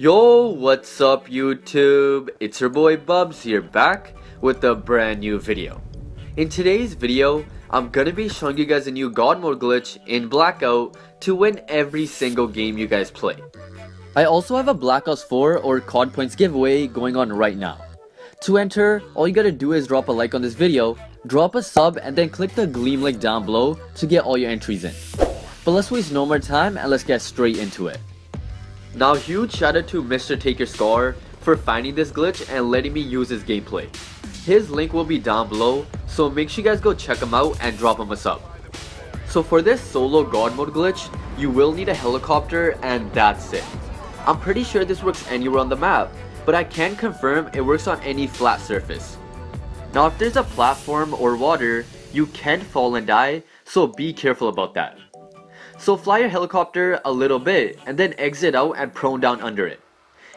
Yo, what's up YouTube? It's your boy Bubs here back with a brand new video. In today's video, I'm gonna be showing you guys a new God mode glitch in Blackout to win every single game you guys play. I also have a Black Ops 4 or COD points giveaway going on right now. To enter, all you gotta do is drop a like on this video, drop a sub and then click the Gleam link down below to get all your entries in. But let's waste no more time and let's get straight into it. Now huge shout out to Mr. Take Your Scar for finding this glitch and letting me use his gameplay. His link will be down below, so make sure you guys go check him out and drop him a sub. So for this solo god mode glitch, you will need a helicopter and that's it. I'm pretty sure this works anywhere on the map, but I can confirm it works on any flat surface. Now if there's a platform or water, you can fall and die, so be careful about that. So fly your helicopter a little bit and then exit out and prone down under it.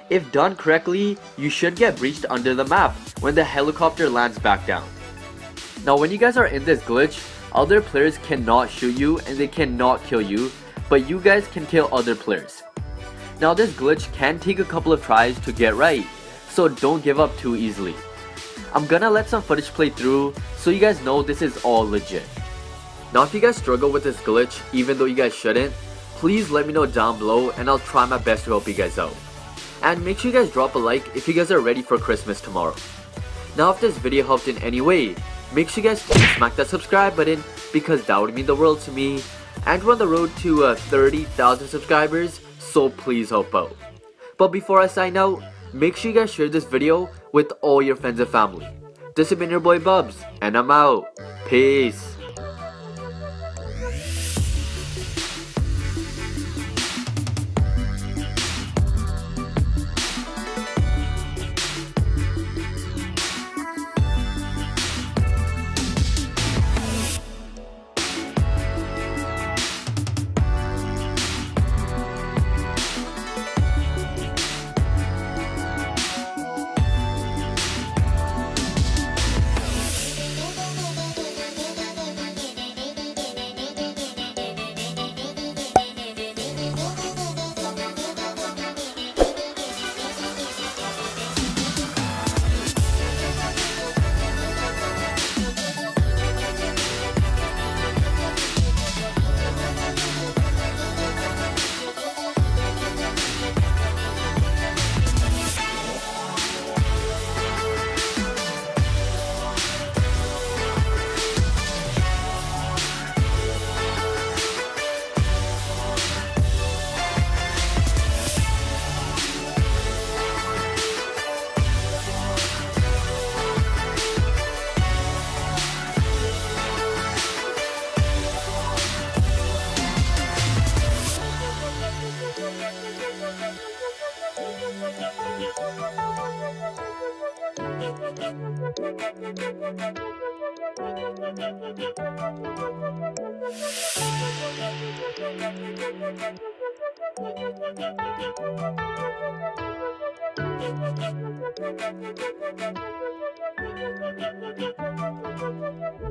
If done correctly, you should get breached under the map when the helicopter lands back down. Now when you guys are in this glitch, other players cannot shoot you and they cannot kill you, but you guys can kill other players. Now this glitch can take a couple of tries to get right, so don't give up too easily. I'm gonna let some footage play through so you guys know this is all legit. Now if you guys struggle with this glitch, even though you guys shouldn't, please let me know down below and I'll try my best to help you guys out. And make sure you guys drop a like if you guys are ready for Christmas tomorrow. Now if this video helped in any way, make sure you guys smack that subscribe button because that would mean the world to me. And we're on the road to uh, 30,000 subscribers, so please help out. But before I sign out, make sure you guys share this video with all your friends and family. This has been your boy Bubs, and I'm out. Peace.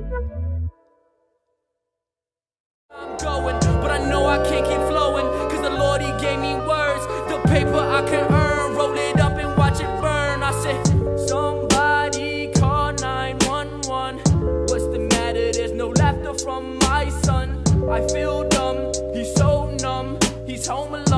I'm from my son. I feel dumb, he's so numb. He's home alone,